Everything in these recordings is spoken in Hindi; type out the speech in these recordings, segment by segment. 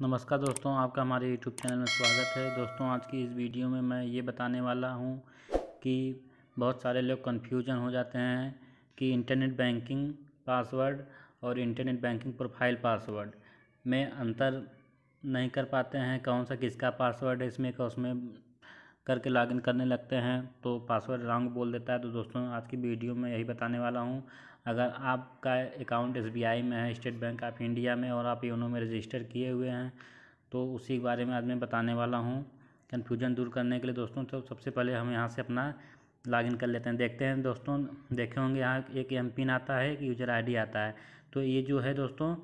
नमस्कार दोस्तों, आपका हमारे यूट्यूब चैनल में स्वागत है। दोस्तों, आज की इस वीडियो में मैं ये बताने वाला हूँ कि बहुत सारे लोग कन्फ्यूज़न हो जाते हैं कि इंटरनेट बैंकिंग पासवर्ड और इंटरनेट बैंकिंग प्रोफ़ाइल पासवर्ड में अंतर नहीं कर पाते हैं, कौन सा किसका पासवर्ड है इसमें का उसमें करके लॉगिन करने लगते हैं तो पासवर्ड रॉन्ग बोल देता है। तो दोस्तों, आज की वीडियो में यही बताने वाला हूँ। अगर आपका अकाउंट एसबीआई में है, स्टेट बैंक ऑफ़ इंडिया में, और आप योनो में रजिस्टर किए हुए हैं तो उसी के बारे में आज मैं बताने वाला हूँ कन्फ्यूज़न दूर करने के लिए। दोस्तों तो सबसे पहले हम यहाँ से अपना लॉगिन कर लेते हैं। देखते हैं दोस्तों, देखे होंगे यहाँ एक एम पिन आता है, एक यूज़र आईडी आता है। तो ये जो है दोस्तों,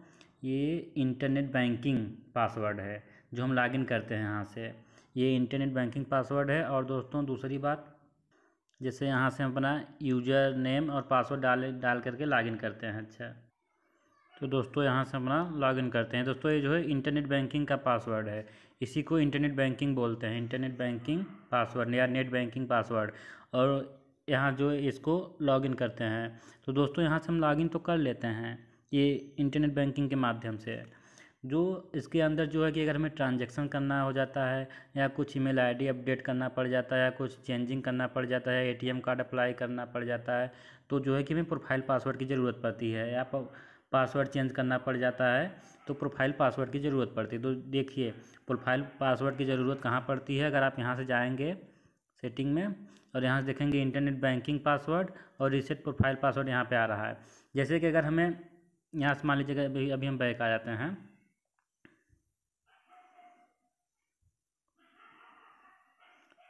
ये इंटरनेट बैंकिंग पासवर्ड है, जो हम लॉगिन करते हैं यहाँ से। ये इंटरनेट बैंकिंग पासवर्ड है। और दोस्तों, दूसरी बात, जैसे यहाँ से हम अपना यूज़र नेम और पासवर्ड डाल डाल करके लॉगिन करते हैं। अच्छा तो दोस्तों, यहाँ से अपना लॉगिन करते हैं। दोस्तों, ये जो है इंटरनेट बैंकिंग का पासवर्ड है। इसी को इंटरनेट बैंकिंग बोलते हैं। इंटरनेट बैंकिंग पासवर्ड या नेट बैंकिंग पासवर्ड। और यहाँ जो इसको लॉगिन करते हैं। तो दोस्तों, यहाँ से हम लॉगिन तो कर लेते हैं ये इंटरनेट बैंकिंग के माध्यम से। जो इसके अंदर जो है कि अगर हमें ट्रांजेक्शन करना हो जाता है या कुछ ईमेल आईडी अपडेट करना पड़ जाता है या कुछ चेंजिंग करना पड़ जाता है, एटीएम कार्ड अप्लाई करना पड़ जाता है तो जो है कि हमें प्रोफ़ाइल पासवर्ड की ज़रूरत पड़ती है या पासवर्ड चेंज करना पड़ जाता है तो प्रोफ़ाइल पासवर्ड की ज़रूरत पड़ती है। तो देखिए, प्रोफ़ाइल पासवर्ड की ज़रूरत कहाँ पड़ती है? अगर आप यहाँ से जाएँगे सेटिंग में और यहाँ से देखेंगे इंटरनेट बैंकिंग पासवर्ड और रिसेट प्रोफ़ाइल पासवर्ड यहाँ पे आ रहा है। जैसे कि अगर हमें, यहाँ से मान लीजिएगा अभी अभी हम बैक आ जाते हैं।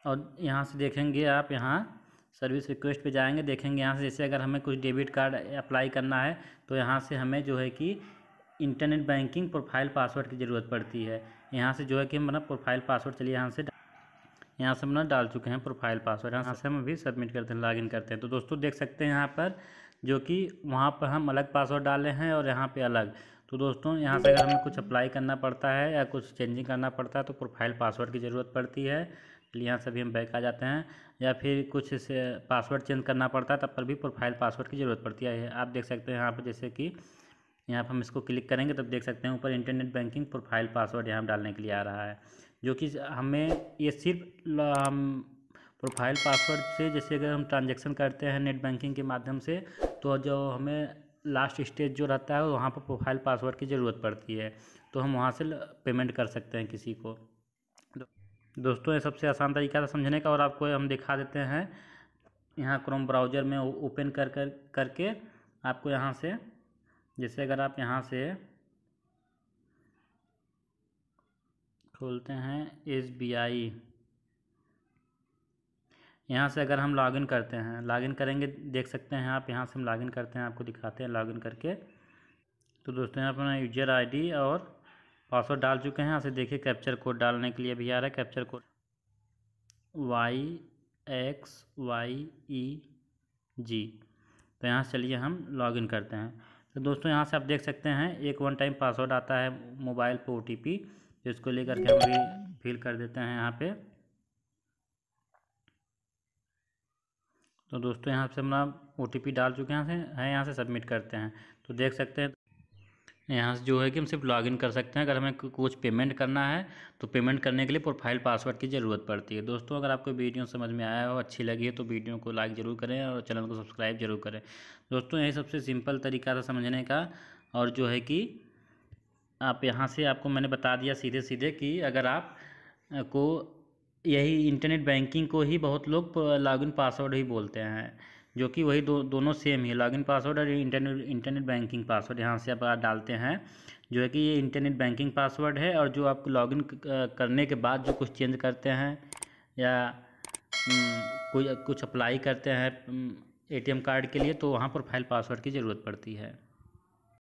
और यहाँ से देखेंगे आप, यहाँ सर्विस रिक्वेस्ट पे जाएँगे, देखेंगे यहाँ से जैसे अगर हमें कुछ डेबिट कार्ड अप्लाई करना है तो यहाँ से हमें जो है कि इंटरनेट बैंकिंग प्रोफ़ाइल पासवर्ड की ज़रूरत पड़ती है। यहाँ से जो है कि हम अपना प्रोफ़ाइल पासवर्ड चलिए यहाँ से यहाँ से हम ना डाल चुके हैं प्रोफ़ाइल पासवर्ड यहाँ से हम अभी सबमिट करते हैं लॉगिन करते हैं। तो दोस्तों देख सकते हैं यहाँ पर जो कि वहाँ पर हम अलग पासवर्ड डाले हैं और यहाँ पे अलग। तो दोस्तों यहाँ से अगर हमें कुछ अप्लाई करना पड़ता है या कुछ चेंजिंग करना पड़ता है तो प्रोफ़ाइल पासवर्ड की ज़रूरत पड़ती है। यहाँ से भी हम बैक आ जाते हैं या फिर कुछ से पासवर्ड चेंज करना पड़ता है तब पर भी प्रोफ़ाइल पासवर्ड की ज़रूरत पड़ती है। आप देख सकते हैं यहाँ पर जैसे कि यहाँ पर हम इसको क्लिक करेंगे तब देख सकते हैं ऊपर इंटरनेट बैंकिंग प्रोफ़ाइल पासवर्ड यहाँ डालने के लिए आ रहा है, जो कि हमें ये सिर्फ़ हम प्रोफ़ाइल पासवर्ड से जैसे अगर हम ट्रांजेक्शन करते हैं नेट बैंकिंग के माध्यम से तो जो हमें लास्ट स्टेज जो रहता है वहाँ पर प्रोफ़ाइल पासवर्ड की ज़रूरत पड़ती है तो हम वहाँ से पेमेंट कर सकते हैं किसी को। दोस्तों, ये सबसे आसान तरीका था समझने का और आपको हम दिखा देते हैं। यहाँ क्रोम ब्राउज़र में ओपन कर कर, करके आपको यहाँ से, जैसे अगर आप यहाँ से खोलते हैं एस बी आई यहाँ से अगर हम लॉगिन करते हैं लॉगिन करेंगे, देख सकते हैं आप यहाँ से हम लॉगिन करते हैं, आपको दिखाते हैं लॉगिन करके। तो दोस्तों, यहाँ अपना यूज़र आईडी और पासवर्ड डाल चुके हैं। यहाँ से देखिए कैप्चर कोड डालने के लिए भी आ रहा है। Captcha code Y X Y E G तो यहाँ से चलिए हम लॉगिन करते हैं। तो दोस्तों, यहाँ से आप देख सकते हैं, एक वन टाइम पासवर्ड आता है मोबाइल पर ओ टी पी इसको लेकर के हम भी फिल कर देते हैं यहाँ पे। तो दोस्तों, यहाँ से हम ओ टी पी डाल चुके हैं, यहाँ से, है, यहाँ से सबमिट करते हैं। तो देख सकते हैं यहाँ से जो है कि हम सिर्फ़ लॉगिन कर सकते हैं। अगर हमें कुछ पेमेंट करना है तो पेमेंट करने के लिए प्रोफ़ाइल पासवर्ड की ज़रूरत पड़ती है। दोस्तों, अगर आपको वीडियो समझ में आया हो, अच्छी लगी है तो वीडियो को लाइक ज़रूर करें और चैनल को सब्सक्राइब ज़रूर करें। दोस्तों, यही सबसे सिंपल तरीका था समझने का और जो है कि आप यहाँ से आपको मैंने बता दिया सीधे सीधे कि अगर आप को यही इंटरनेट बैंकिंग को ही बहुत लोग लॉगिन पासवर्ड ही बोलते हैं। जो कि वही दो, दोनों सेम ही लॉगिन पासवर्ड और इंटरनेट इंटरनेट बैंकिंग पासवर्ड यहाँ से आप डालते हैं, जो है कि ये इंटरनेट बैंकिंग पासवर्ड है और जो आप लॉगिन करने के बाद जो कुछ चेंज करते हैं या कोई, कुछ अप्लाई करते हैं एटीएम कार्ड के लिए तो वहाँ पर फ़ाइल पासवर्ड की ज़रूरत पड़ती है।